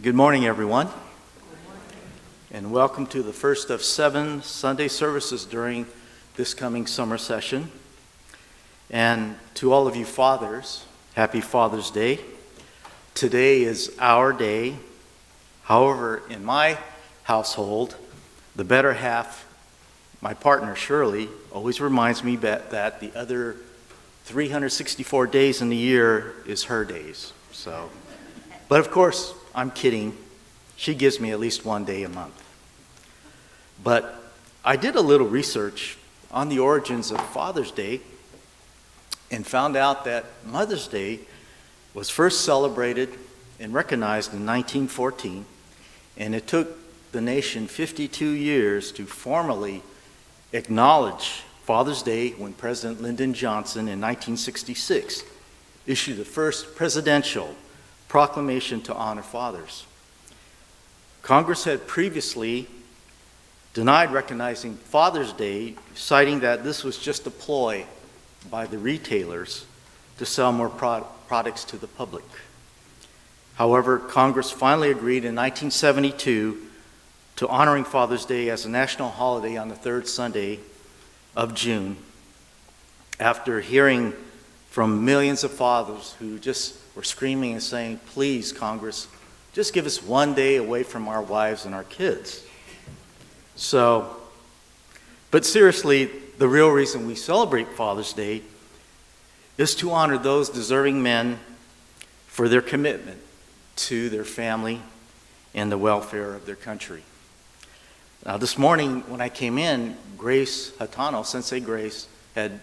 Good morning, everyone. And welcome to the first of seven Sunday services during this coming summer session. And to all of you fathers, happy Father's Day. Today is our day. However, in my household, the better half, my partner Shirley, always reminds me that, that the other 364 days in the year is her days. So, but of course, I'm kidding. She gives me at least one day a month. But I did a little research on the origins of Father's Day and found out that Mother's Day was first celebrated and recognized in 1914, and it took the nation 52 years to formally acknowledge Father's Day when President Lyndon Johnson in 1966 issued the first presidential proclamation to honor fathers. Congress had previously denied recognizing Father's Day, citing that this was just a ploy by the retailers to sell more pro products to the public. However, Congress finally agreed in 1972 to honoring Father's Day as a national holiday on the third Sunday of June after hearing from millions of fathers who just were screaming and saying, Please, Congress, just give us one day away from our wives and our kids. So, but seriously, the real reason we celebrate Father's Day is to honor those deserving men for their commitment to their family and the welfare of their country. Now, this morning when I came in, Grace Hatano, Sensei Grace, had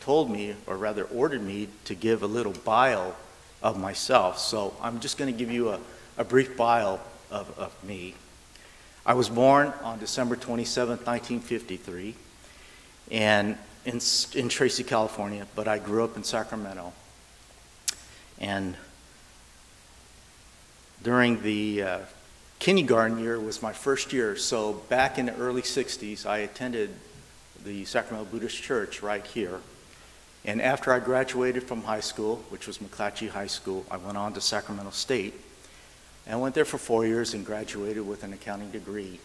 told me, or rather ordered me, to give a little bio of myself. So I'm just going to give you a, a brief bio of, of me. I was born on December 27, 1953, and in, in Tracy, California, but I grew up in Sacramento. And during the uh, kindergarten year was my first year, so back in the early 60s, I attended the Sacramento Buddhist Church right here. And after I graduated from high school, which was McClatchy High School, I went on to Sacramento State and went there for four years and graduated with an accounting degree.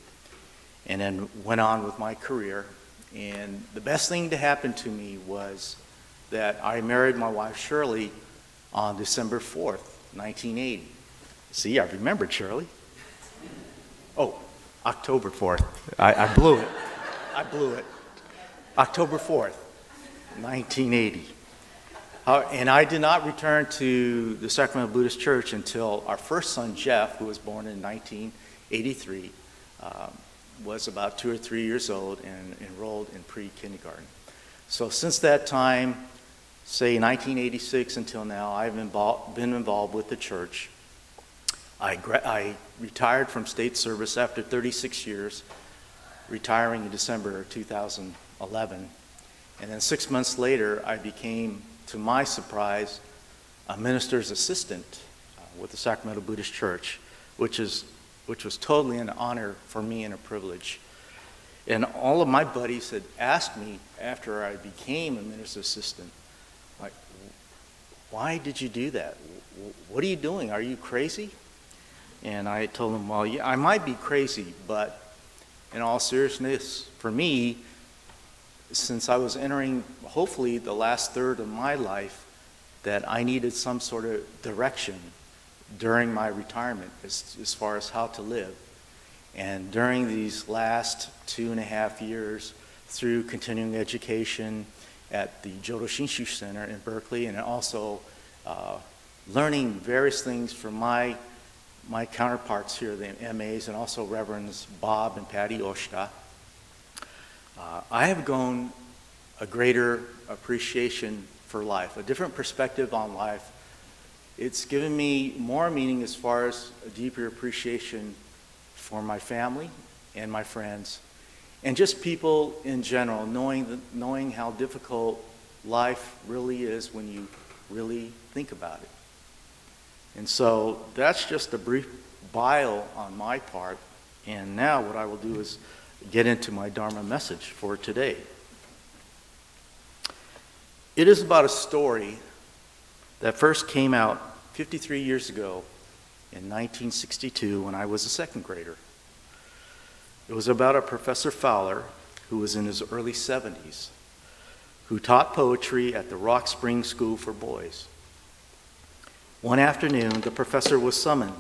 And then went on with my career. And the best thing to happen to me was that I married my wife Shirley on December 4th, 1980. See, I remembered Shirley. Oh, October 4th. I, I blew it. I blew it. October 4th, 1980. Uh, and I did not return to the Sacramento Buddhist Church until our first son, Jeff, who was born in 1983, um, was about two or three years old and enrolled in pre kindergarten. So since that time, say 1986 until now, I've been involved with the church. I, I retired from state service after 36 years, retiring in December 2011. And then six months later, I became to my surprise, a minister's assistant uh, with the Sacramento Buddhist Church, which, is, which was totally an honor for me and a privilege. And all of my buddies had asked me after I became a minister's assistant, like, why did you do that? What are you doing? Are you crazy? And I told them, well, yeah, I might be crazy, but in all seriousness, for me, since I was entering, hopefully, the last third of my life, that I needed some sort of direction during my retirement as, as far as how to live. And during these last two and a half years, through continuing education at the Jodo Shinshu Center in Berkeley, and also uh, learning various things from my, my counterparts here, the MAs, and also Reverends Bob and Patty Oshita, uh, I have grown a greater appreciation for life, a different perspective on life. It's given me more meaning as far as a deeper appreciation for my family and my friends, and just people in general, knowing, the, knowing how difficult life really is when you really think about it. And so that's just a brief bio on my part. And now what I will do is get into my Dharma message for today. It is about a story that first came out 53 years ago in 1962 when I was a second grader. It was about a Professor Fowler who was in his early 70s, who taught poetry at the Rock Spring School for Boys. One afternoon, the professor was summoned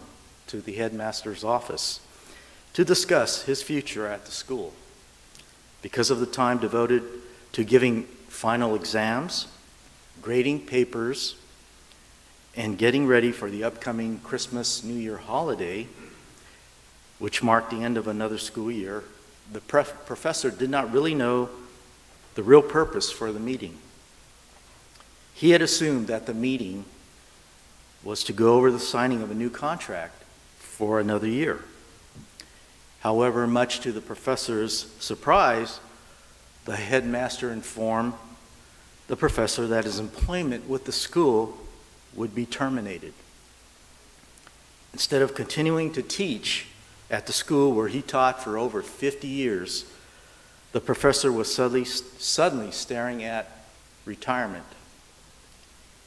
to the headmaster's office to discuss his future at the school. Because of the time devoted to giving final exams, grading papers, and getting ready for the upcoming Christmas New Year holiday, which marked the end of another school year, the professor did not really know the real purpose for the meeting. He had assumed that the meeting was to go over the signing of a new contract for another year. However, much to the professor's surprise, the headmaster informed the professor that his employment with the school would be terminated. Instead of continuing to teach at the school where he taught for over 50 years, the professor was suddenly, suddenly staring at retirement.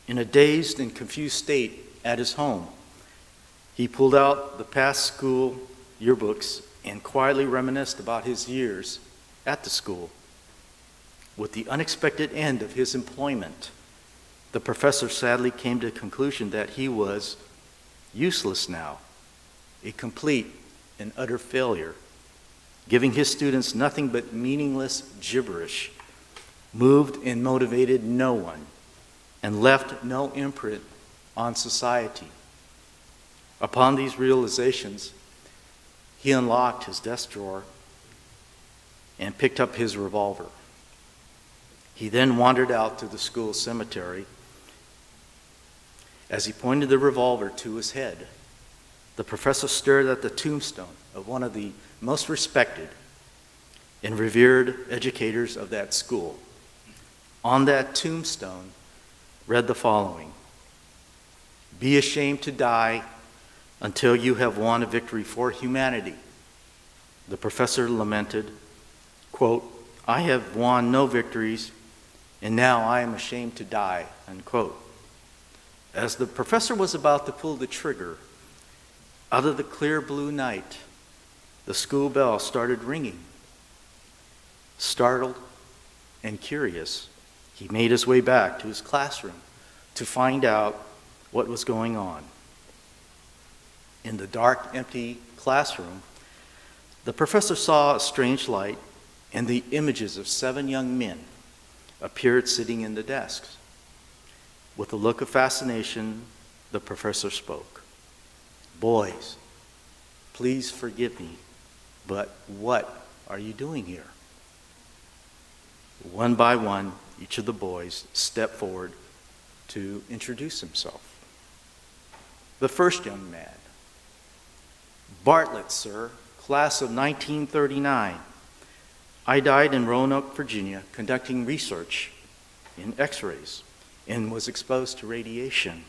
In a dazed and confused state at his home, he pulled out the past school yearbooks and quietly reminisced about his years at the school. With the unexpected end of his employment, the professor sadly came to the conclusion that he was useless now, a complete and utter failure, giving his students nothing but meaningless gibberish, moved and motivated no one, and left no imprint on society. Upon these realizations, he unlocked his desk drawer and picked up his revolver. He then wandered out to the school cemetery. As he pointed the revolver to his head, the professor stared at the tombstone of one of the most respected and revered educators of that school. On that tombstone read the following Be ashamed to die until you have won a victory for humanity. The professor lamented, quote, I have won no victories, and now I am ashamed to die, unquote. As the professor was about to pull the trigger, out of the clear blue night, the school bell started ringing. Startled and curious, he made his way back to his classroom to find out what was going on. In the dark, empty classroom, the professor saw a strange light, and the images of seven young men appeared sitting in the desks. With a look of fascination, the professor spoke. Boys, please forgive me, but what are you doing here? One by one, each of the boys stepped forward to introduce himself. The first young man, Bartlett, sir, class of 1939. I died in Roanoke, Virginia, conducting research in x rays and was exposed to radiation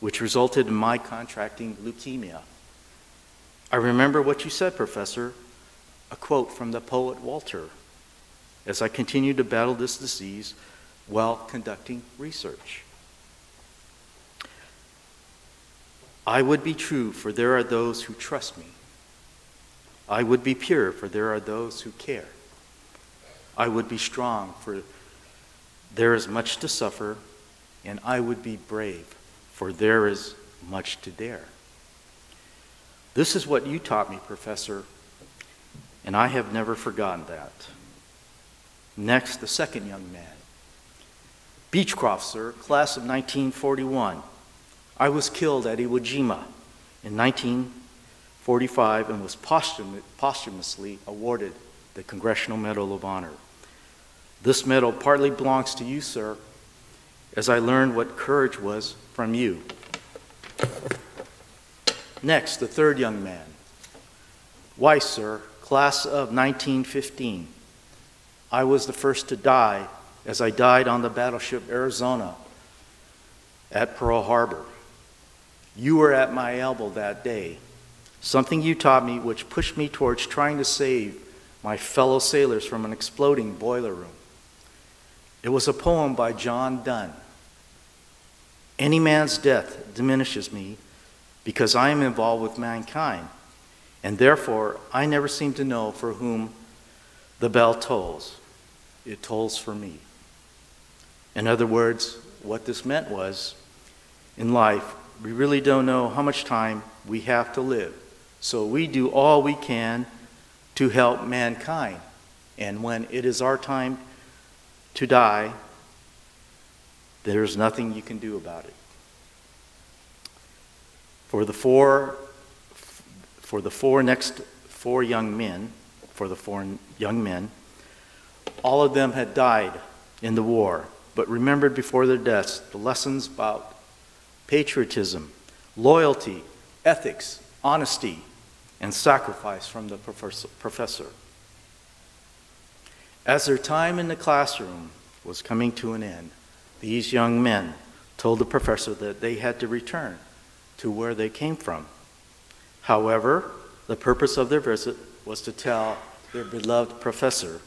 which resulted in my contracting leukemia. I remember what you said, Professor, a quote from the poet Walter, as I continued to battle this disease while conducting research. I would be true, for there are those who trust me. I would be pure, for there are those who care. I would be strong, for there is much to suffer, and I would be brave, for there is much to dare. This is what you taught me, Professor, and I have never forgotten that. Next, the second young man. Beechcroft, sir, class of 1941. I was killed at Iwo Jima in 1945 and was posthum- posthumously awarded the Congressional Medal of Honor. This medal partly belongs to you, sir, as I learned what courage was from you. Next, the third young man. Weiss, sir, class of 1915. I was the first to die as I died on the battleship Arizona at Pearl Harbor. You were at my elbow that day, something you taught me which pushed me towards trying to save my fellow sailors from an exploding boiler room. It was a poem by John Donne any man's death diminishes me, because I am involved with mankind, and therefore I never seem to know for whom the bell tolls. It tolls for me. In other words, what this meant was in life, we really don't know how much time we have to live. So we do all we can to help mankind. And when it is our time to die, there's nothing you can do about it. For the four, for the four next four young men, for the four young men, all of them had died in the war, but remembered before their deaths the lessons about patriotism, loyalty, ethics, honesty, and sacrifice from the professor. As their time in the classroom was coming to an end, these young men told the professor that they had to return to where they came from. However, the purpose of their visit was to tell their beloved professor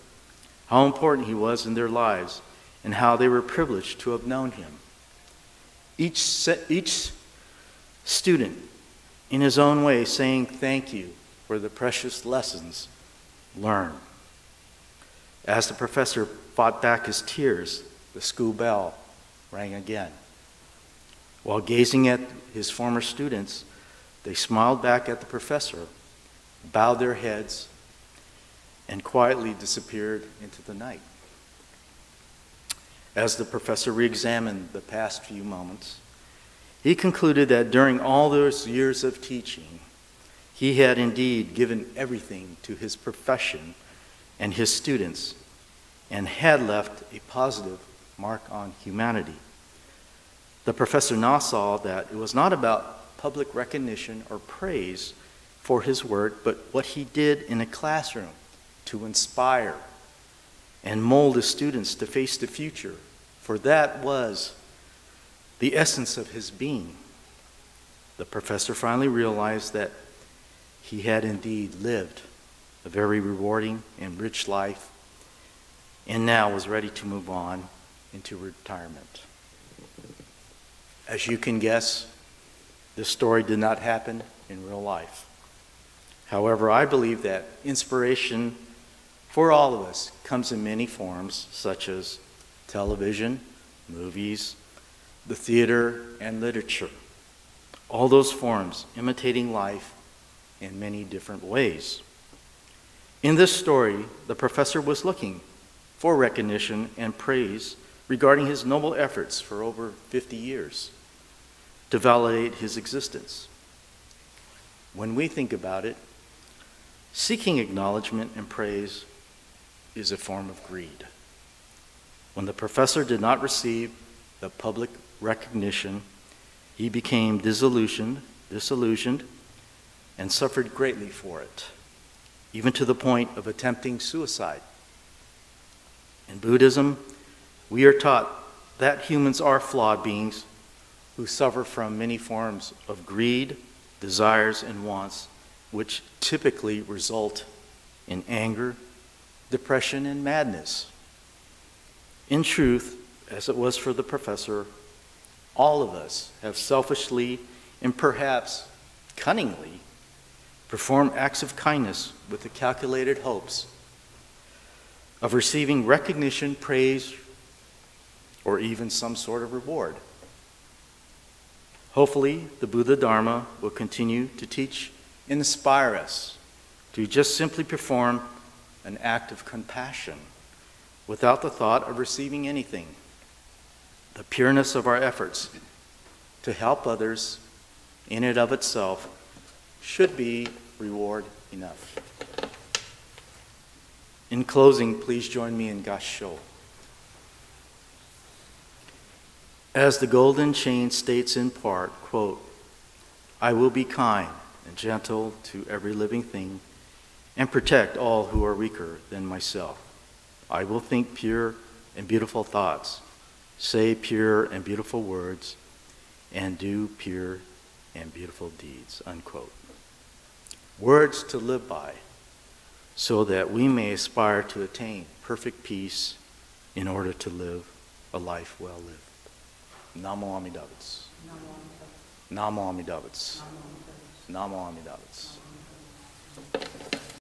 how important he was in their lives and how they were privileged to have known him. Each, each student, in his own way, saying thank you for the precious lessons learned. As the professor fought back his tears, the school bell rang again. While gazing at his former students, they smiled back at the professor, bowed their heads, and quietly disappeared into the night. As the professor re examined the past few moments, he concluded that during all those years of teaching, he had indeed given everything to his profession and his students and had left a positive mark on humanity. The professor now saw that it was not about public recognition or praise for his work, but what he did in a classroom to inspire and mold his students to face the future, for that was the essence of his being. The professor finally realized that he had indeed lived a very rewarding and rich life and now was ready to move on into retirement. As you can guess, this story did not happen in real life. However, I believe that inspiration for all of us comes in many forms, such as television, movies, the theater, and literature. All those forms imitating life in many different ways. In this story, the professor was looking for recognition and praise regarding his noble efforts for over 50 years to validate his existence. When we think about it, seeking acknowledgement and praise is a form of greed. When the professor did not receive the public recognition, he became disillusioned, disillusioned, and suffered greatly for it, even to the point of attempting suicide. In Buddhism, we are taught that humans are flawed beings who suffer from many forms of greed, desires, and wants, which typically result in anger, depression, and madness. In truth, as it was for the professor, all of us have selfishly and perhaps cunningly performed acts of kindness with the calculated hopes of receiving recognition, praise, or even some sort of reward. Hopefully, the Buddha Dharma will continue to teach and inspire us to just simply perform an act of compassion without the thought of receiving anything. The pureness of our efforts to help others in and of itself should be reward enough. In closing, please join me in Gassho. As the golden chain states in part, quote, I will be kind and gentle to every living thing and protect all who are weaker than myself. I will think pure and beautiful thoughts, say pure and beautiful words, and do pure and beautiful deeds. Unquote. Words to live by so that we may aspire to attain perfect peace in order to live a life well lived. Namo Amitabha. Namo Amitabha. Namo Amida Butsu. Namo Amida Butsu.